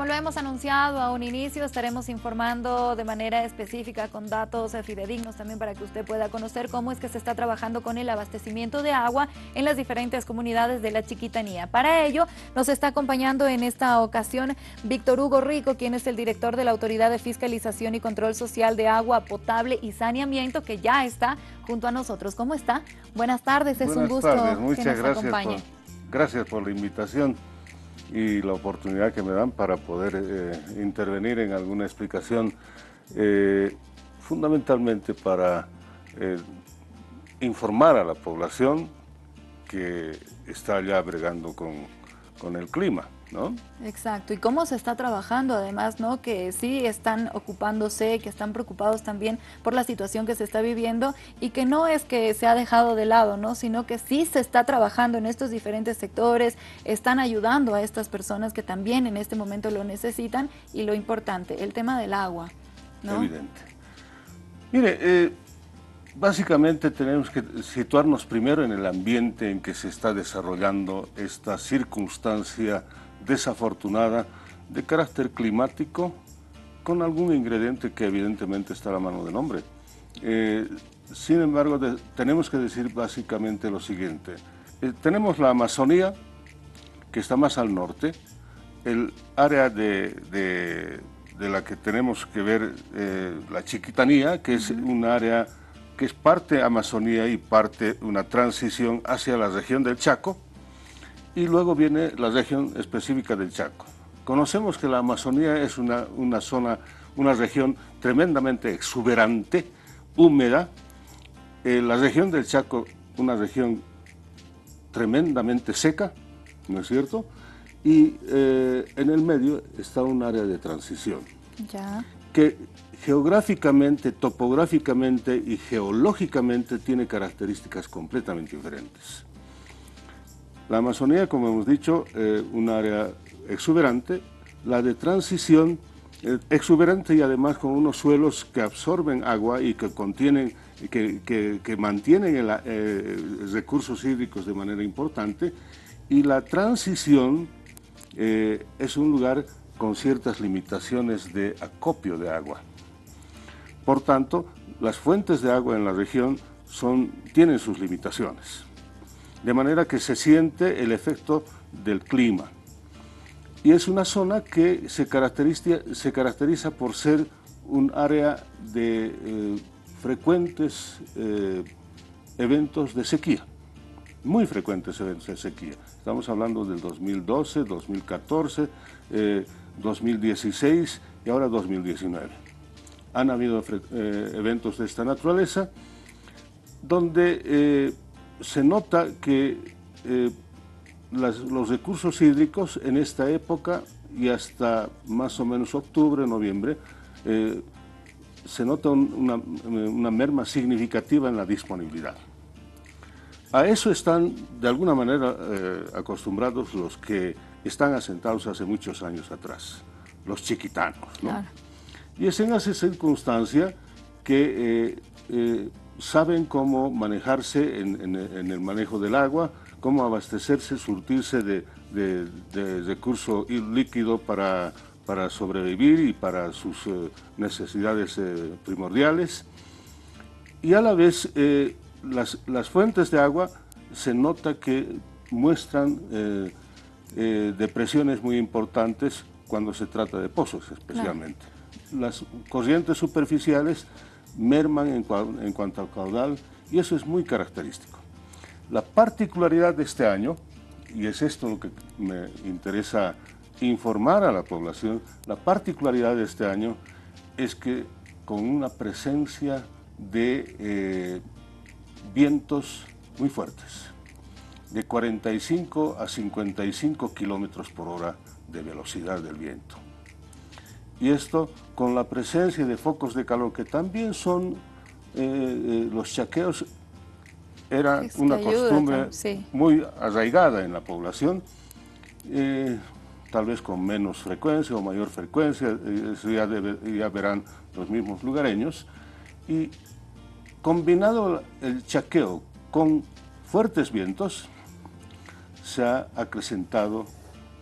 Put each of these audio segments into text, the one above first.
Como lo hemos anunciado a un inicio, estaremos informando de manera específica con datos fidedignos también para que usted pueda conocer cómo es que se está trabajando con el abastecimiento de agua en las diferentes comunidades de la Chiquitanía. Para ello, nos está acompañando en esta ocasión Víctor Hugo Rico, quien es el director de la Autoridad de Fiscalización y Control Social de Agua Potable y Saneamiento, que ya está junto a nosotros. ¿Cómo está? Buenas tardes, es un gusto Muchas que nos gracias acompañe. gracias por la invitación y la oportunidad que me dan para poder eh, intervenir en alguna explicación, eh, fundamentalmente para eh, informar a la población que está ya bregando con, con el clima. ¿no? Exacto, y cómo se está trabajando además, ¿no? Que sí están ocupándose, que están preocupados también por la situación que se está viviendo y que no es que se ha dejado de lado, ¿no? Sino que sí se está trabajando en estos diferentes sectores, están ayudando a estas personas que también en este momento lo necesitan y lo importante, el tema del agua, ¿no? Evidente. Mire, eh, básicamente tenemos que situarnos primero en el ambiente en que se está desarrollando esta circunstancia desafortunada de carácter climático con algún ingrediente que evidentemente está a la mano del hombre. Eh, sin embargo, tenemos que decir básicamente lo siguiente. Eh, tenemos la Amazonía, que está más al norte, el área de, la que tenemos que ver eh, la Chiquitanía, que es un área que es parte Amazonía y parte una transición hacia la región del Chaco, y luego viene la región específica del Chaco. Conocemos que la Amazonía es una, una zona, una región tremendamente exuberante, húmeda. Eh, la región del Chaco, una región tremendamente seca, ¿no es cierto? Y eh, en el medio está un área de transición. Ya. Que geográficamente, topográficamente y geológicamente tiene características completamente diferentes. La Amazonía, como hemos dicho, eh, un área exuberante, la de transición eh, exuberante y además con unos suelos que absorben agua y que contienen, que, mantienen eh, recursos hídricos de manera importante, y la transición es un lugar con ciertas limitaciones de acopio de agua. Por tanto, las fuentes de agua en la región son, tienen sus limitaciones de manera que se siente el efecto del clima. Y es una zona que se caracteriza, se caracteriza por ser un área de eh, frecuentes eh, eventos de sequía, muy frecuentes eventos de sequía. Estamos hablando del 2012, 2014, 2016 y ahora 2019. Han habido eh, eventos de esta naturaleza donde se nota que eh, los recursos hídricos en esta época y hasta más o menos octubre, noviembre, eh, se nota una, merma significativa en la disponibilidad. A eso están de alguna manera eh, acostumbrados los que están asentados hace muchos años atrás, los chiquitanos. Y es en esa circunstancia que saben cómo manejarse en, el manejo del agua, cómo abastecerse, surtirse de, recurso líquido para, para, sobrevivir y para sus eh, necesidades eh, primordiales. Y a la vez, eh, las, las, fuentes de agua se nota que muestran depresiones muy importantes cuando se trata de pozos especialmente. Las corrientes superficiales merman en, cuanto al caudal y eso es muy característico. La particularidad de este año, y es esto lo que me interesa informar a la población, la particularidad de este año es que con una presencia de eh, vientos muy fuertes, de 45 a 55 kilómetros por hora de velocidad del viento y esto con la presencia de focos de calor que también son, eh, eh, los chaqueos era una costumbre muy arraigada en la población, eh, tal vez con menos frecuencia o mayor frecuencia, eso ya, ya verán los mismos lugareños, y combinado el chaqueo con fuertes vientos, se ha acrecentado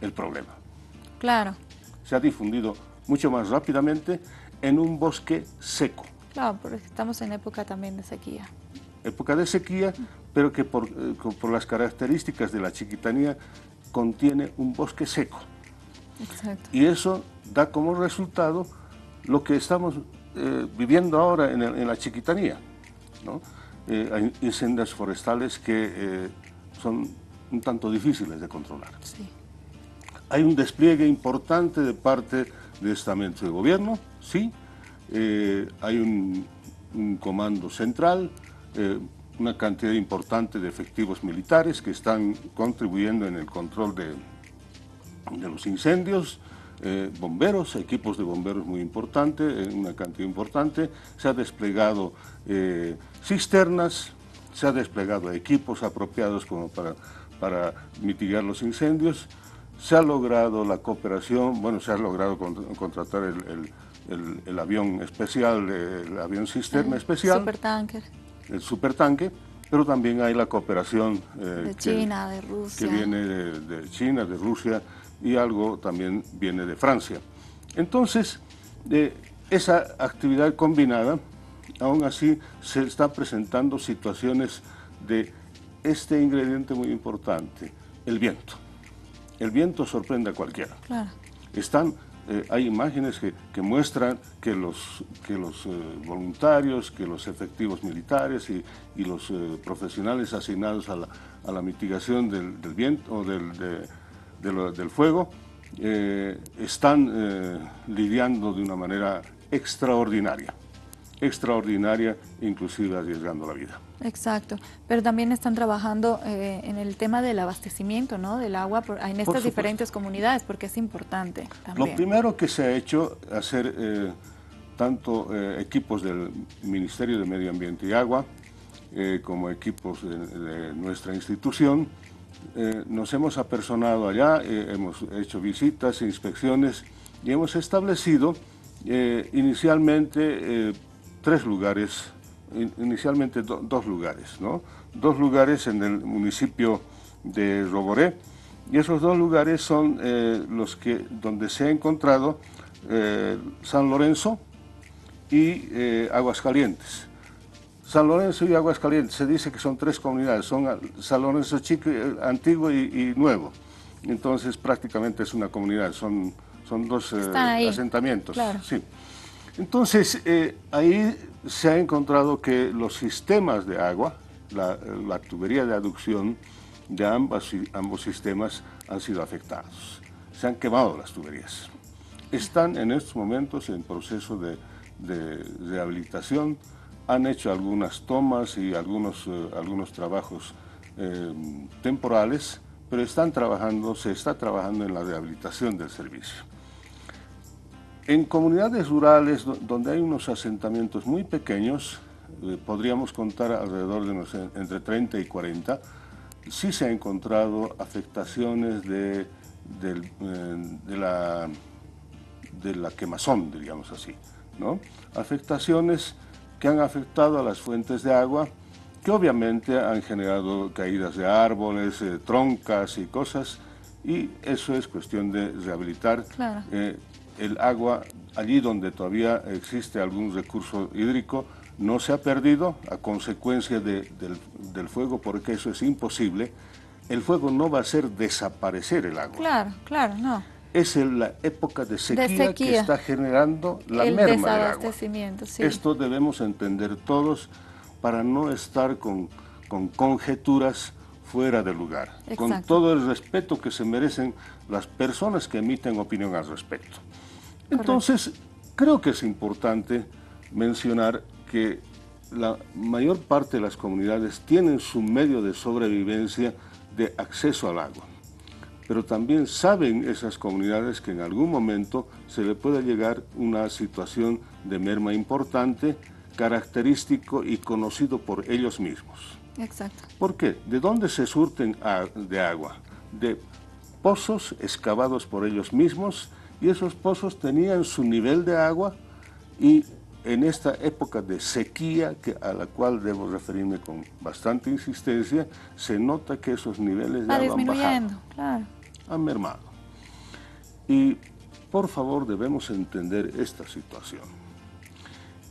el problema. Claro. Se ha difundido mucho más rápidamente en un bosque seco. Claro, porque estamos en época también de sequía. Época de sequía, pero que por, eh, por las características de la chiquitanía contiene un bosque seco. Exacto. Y eso da como resultado lo que estamos eh, viviendo ahora en, la chiquitanía. ¿no? Eh, hay incendios forestales que son un tanto difíciles de controlar. Sí. Hay un despliegue importante de parte de estamentos de gobierno, sí. Eh, hay un, comando central, eh, una cantidad importante de efectivos militares que están contribuyendo en el control de, los incendios, eh, bomberos, equipos de bomberos muy importantes, una cantidad importante, se ha desplegado cisternas, se ha desplegado equipos apropiados para mitigar los incendios, se ha logrado la cooperación, bueno, se ha logrado contratar el, avión especial, el avión cisterna especial. Supertanker. El supertanque, pero también hay la cooperación eh, de China, de Rusia. Que viene de, China, de Rusia y algo también viene de Francia. Entonces, de esa actividad combinada, aún así se están presentando situaciones de este ingrediente muy importante, el viento el viento sorprende a cualquiera. Están, eh, hay imágenes que, muestran que los, que los eh, voluntarios, que los efectivos militares y, los eh, profesionales asignados a la, mitigación del, viento o del, del fuego están lidiando de una manera extraordinaria extraordinaria, inclusive arriesgando la vida. Exacto, pero también están trabajando eh, en el tema del abastecimiento ¿no? del agua en estas diferentes comunidades, porque es importante también. Lo primero que se ha hecho, hacer eh, tanto eh, equipos del Ministerio de Medio Ambiente y Agua, como equipos de, nuestra institución, nos hemos apersonado allá, hemos hecho visitas, inspecciones y hemos establecido inicialmente tres lugares, inicialmente dos lugares, ¿no? Dos lugares en el municipio de Roboré, y esos dos lugares son eh, los que, donde se ha encontrado eh, San Lorenzo y eh, Aguascalientes. San Lorenzo y Aguascalientes, se dice que son tres comunidades, son San Lorenzo Chico, Antiguo y, Nuevo. Entonces prácticamente es una comunidad, son, son dos asentamientos. Sí. Entonces, eh, ahí se ha encontrado que los sistemas de agua, la, tubería de aducción de ambos sistemas han sido afectados. Se han quemado las tuberías. Están en estos momentos en proceso de, rehabilitación, han hecho algunas tomas y algunos, eh, algunos trabajos eh, temporales, pero están trabajando, se está trabajando en la rehabilitación del servicio. En comunidades rurales donde hay unos asentamientos muy pequeños, eh, podríamos contar alrededor de entre 30 y 40, sí se han encontrado afectaciones de, eh, la, de la quemazón, diríamos así, ¿no? Afectaciones que han afectado a las fuentes de agua, que obviamente han generado caídas de árboles, eh, troncas y cosas, y eso es cuestión de rehabilitar. Claro el agua allí donde todavía existe algún recurso hídrico no se ha perdido a consecuencia del, fuego, porque eso es imposible. El fuego no va a hacer desaparecer el agua. Claro, claro, no. Es la época de sequía, que está generando la merma del agua. Sí. Esto debemos entender todos para no estar con, conjeturas fuera de lugar, con todo el respeto que se merecen las personas que emiten opinión al respecto. Entonces, creo que es importante mencionar que la mayor parte de las comunidades tienen su medio de sobrevivencia de acceso al agua. Pero también saben esas comunidades que en algún momento se le puede llegar una situación de merma importante, característico y conocido por ellos mismos. Exacto. ¿Por qué? ¿De dónde se surten de agua? De pozos excavados por ellos mismos y esos pozos tenían su nivel de agua y en esta época de sequía, que, a la cual debo referirme con bastante insistencia, se nota que esos niveles de agua han bajado, claro. han mermado. Y Por favor, debemos entender esta situación.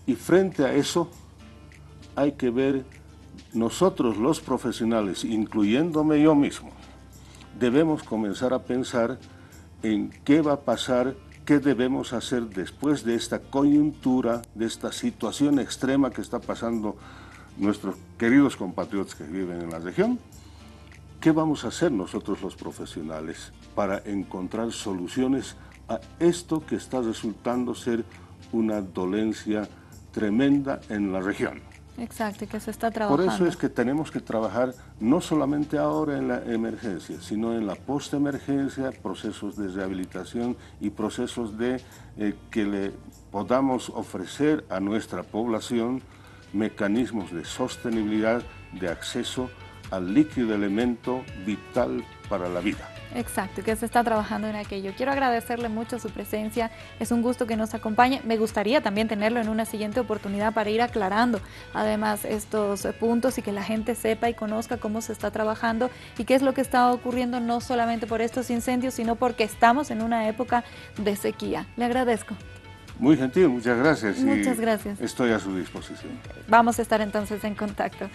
Y frente a eso, hay que ver nosotros los profesionales, incluyéndome yo mismo, debemos comenzar a pensar en qué va a pasar, qué debemos hacer después de esta coyuntura, de esta situación extrema que está pasando nuestros queridos compatriotas que viven en la región. ¿Qué vamos a hacer nosotros los profesionales para encontrar soluciones a esto que está resultando ser una dolencia tremenda en la región? Exacto, y que se está trabajando. Por eso es que tenemos que trabajar no solamente ahora en la emergencia, sino en la postemergencia, procesos de rehabilitación y procesos de eh, que le podamos ofrecer a nuestra población mecanismos de sostenibilidad, de acceso al líquido elemento vital para la vida. Exacto, que se está trabajando en aquello. Quiero agradecerle mucho su presencia, es un gusto que nos acompañe. Me gustaría también tenerlo en una siguiente oportunidad para ir aclarando además estos puntos y que la gente sepa y conozca cómo se está trabajando y qué es lo que está ocurriendo no solamente por estos incendios, sino porque estamos en una época de sequía. Le agradezco. Muy gentil, muchas gracias. Muchas gracias. Estoy a su disposición. Vamos a estar entonces en contacto.